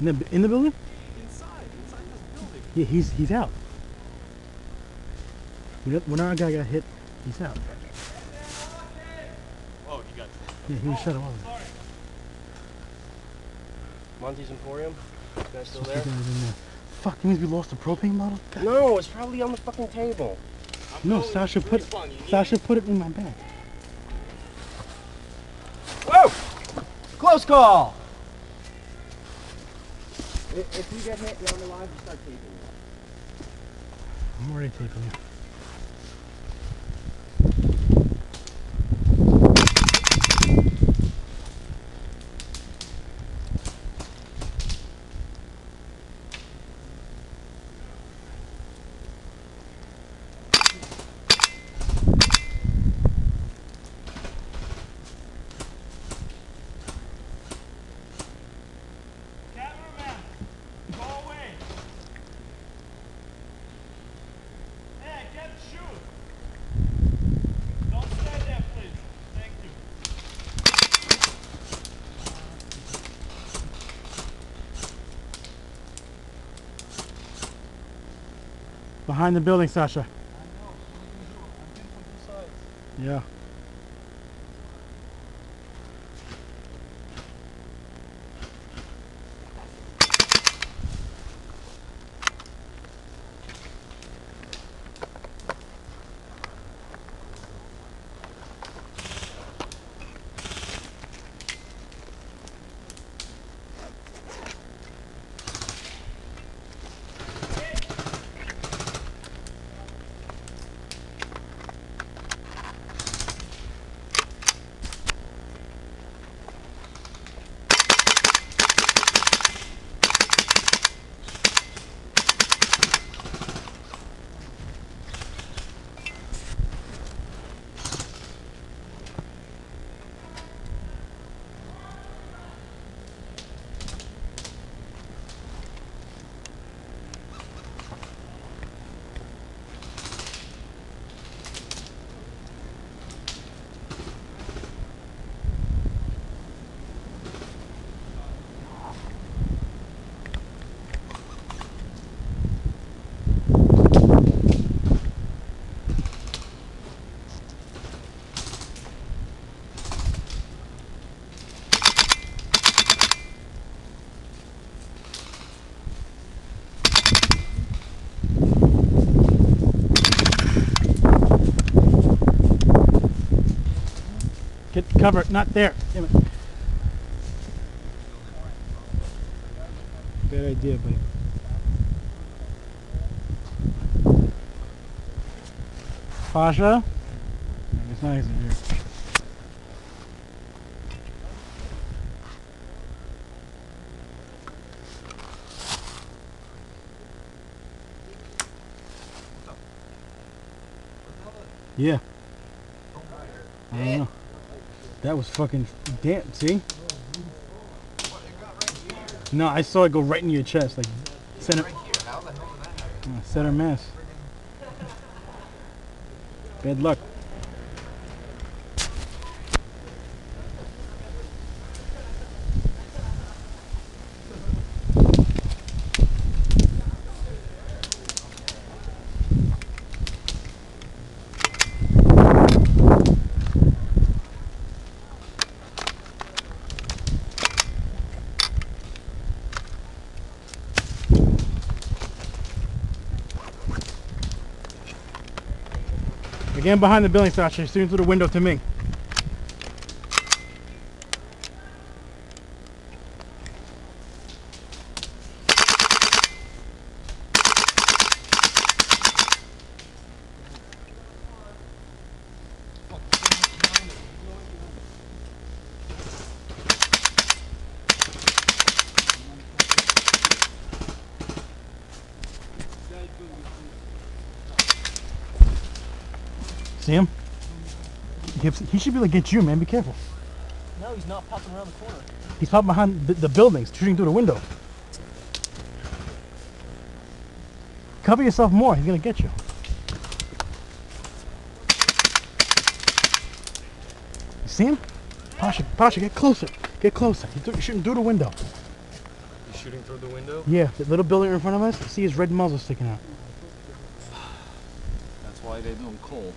In the, in the building? Inside, inside this building. Yeah, he's he's out. When our guy got hit, he's out. Oh, he got. Yeah, he was shut off. Monty's Emporium. You guys still there? guys in there. Fuck, that means we lost the propane bottle? God. No, it's probably on the fucking table. No, Sasha put Sasha put it in my bag. Whoa! Close call! If, we get hit, on the line, start taping. I'm already taping you. Behind the building, Sasha. Yeah. Cover, not there. Damn it. Bad idea, buddy. Pasha? It's nice in here. Yeah. I don't know. That was fucking damn. See? No, I saw it go right in your chest, like center. Uh, center mass. Bad luck. Again behind the building, Sasha. Shooting through the window to me. See him? He He should be able to get you, man. Be careful. No, he's not popping around the corner. He's popping behind the, the buildings, shooting through the window. Cover yourself more. He's gonna get you. You see him? Pasha, Pasha, get closer. Get closer. He's do- shooting through the window. He's shooting through the window? Yeah, the little building in front of us. See his red muzzle sticking out. That's why they don't call.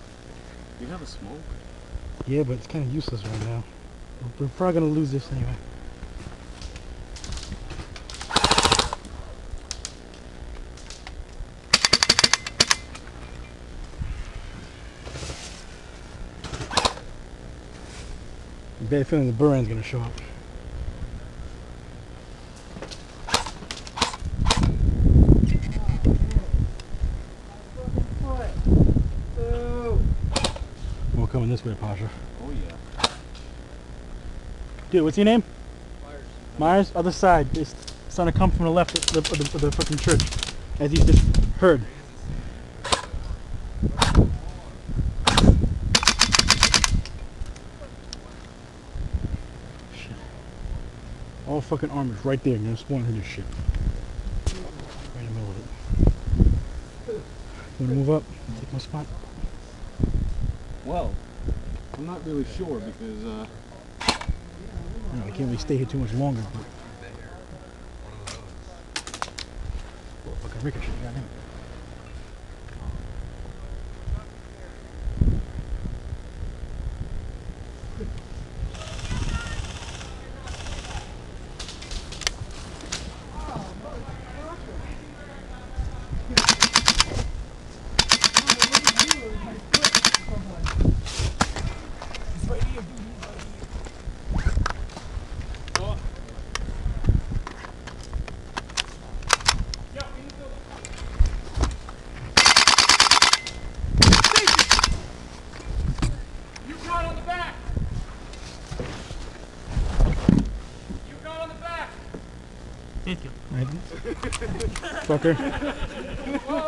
You have a smoke? Yeah, but it's kind of useless right now. We're probably gonna lose this anyway. Bad feeling the Buran's gonna show up. We're coming this way, Pasha. Oh yeah. Dude, what's your name? Myers. Myers, other side. It's, it's gonna come from the left of the, of the, of the fucking church, as you just heard. Shit. All fucking armors right there. You're gonna spawn into this shit. Right in the middle of it. You wanna move up? Take my spot. Well, I'm not really sure because uh, know, I can't really stay here too much longer. But... Well, fucking ricochet, goddamn. You got on the back. You got on the back. Fucker.